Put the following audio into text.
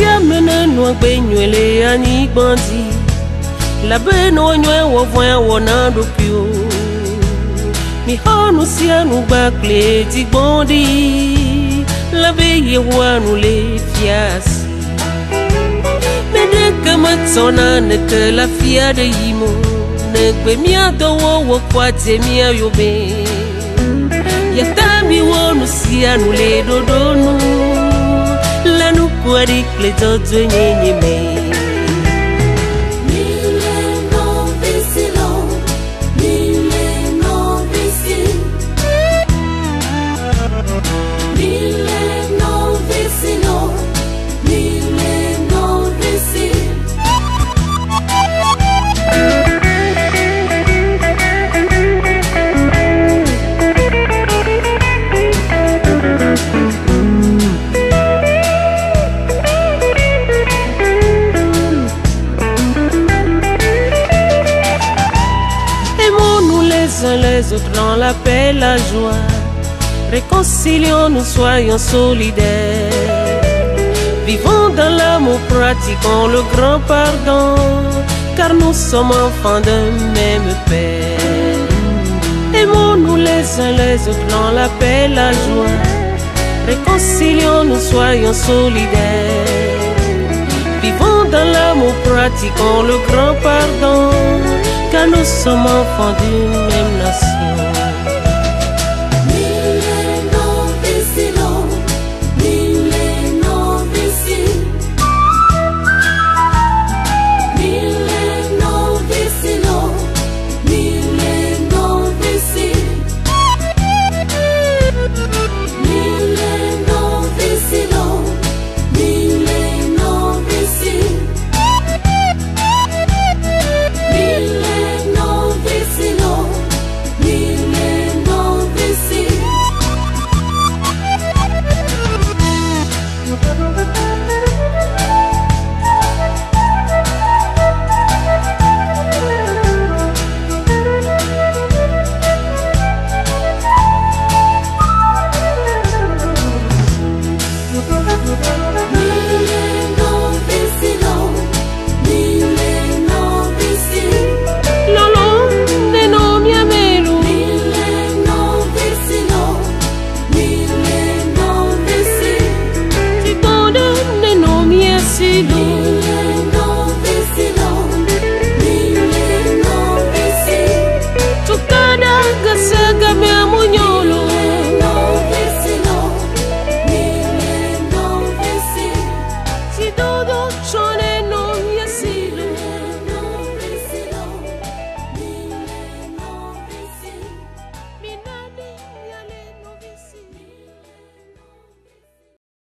siamenenua gbe nyue le anyigba dzi labe ne wonyɔe wɔvɔe wɔna ɖokuiwo mixɔ nu sia nu gbakple dzigbɔ ɖi labe yehowa nu le fiasi neɖeke metsɔna neke la fia ɖe yi mo ne gbe miadɔwɔwɔ kɔa dze mia yome yata miwɔ nu sia nu le ɖoɖo nu nwere ikle dozu enyi les uns les autres dans la paix, la joie. Réconcilions-nous, soyons solidaires. Vivons dans l'amour, pratiquons le grand pardon, car nous sommes enfants d'un même Père. Aimons-nous les uns les autres dans la paix, la joie. Réconcilions-nous, soyons solidaires. Vivons dans l'amour, pratiquons le grand pardon, car nous sommes enfants d'une même nation.